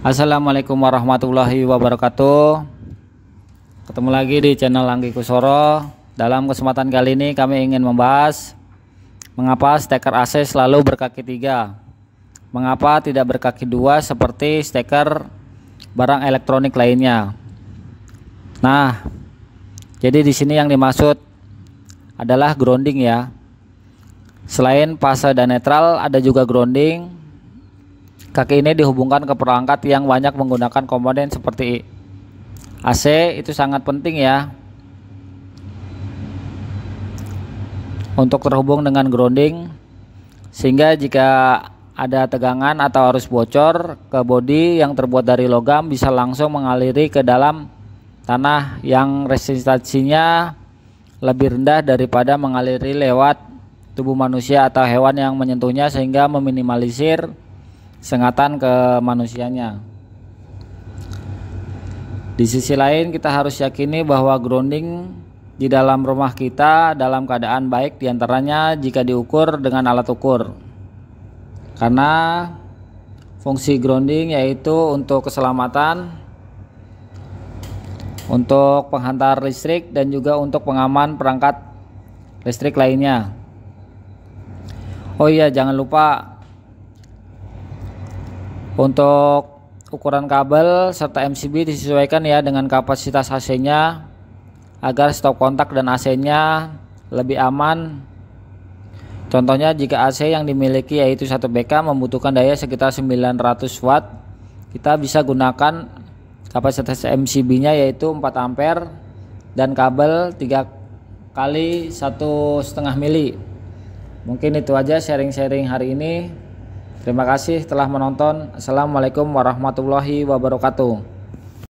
Assalamualaikum warahmatullahi wabarakatuh. Ketemu lagi di channel Anggi Kusoro. Dalam kesempatan kali ini kami ingin membahas Mengapa steker AC selalu berkaki tiga? Mengapa tidak berkaki dua seperti steker barang elektronik lainnya? Nah Jadi di sini yang dimaksud adalah grounding ya. Selain fase dan netral ada juga grounding Kaki ini dihubungkan ke perangkat yang banyak menggunakan komponen seperti AC itu sangat penting ya. Untuk terhubung dengan grounding sehingga jika ada tegangan atau arus bocor ke bodi yang terbuat dari logam bisa langsung mengaliri ke dalam tanah yang resistansinya lebih rendah daripada mengaliri lewat tubuh manusia atau hewan yang menyentuhnya sehingga meminimalisir sengatan ke manusianya. Di sisi lain kita harus yakini bahwa grounding di dalam rumah kita dalam keadaan baik di antaranya jika diukur dengan alat ukur. Karena fungsi grounding yaitu untuk keselamatan, untuk penghantar listrik dan juga untuk pengaman perangkat listrik lainnya. Oh iya jangan lupa untuk ukuran kabel serta MCB disesuaikan ya dengan kapasitas AC-nya agar stop kontak dan AC-nya lebih aman. Contohnya jika AC yang dimiliki yaitu 1 BK membutuhkan daya sekitar 900 watt, kita bisa gunakan kapasitas MCB-nya yaitu 4 ampere dan kabel 3 kali satu setengah mili. Mungkin itu aja sharing-sharing hari ini. Terima kasih telah menonton. Assalamualaikum warahmatullahi wabarakatuh.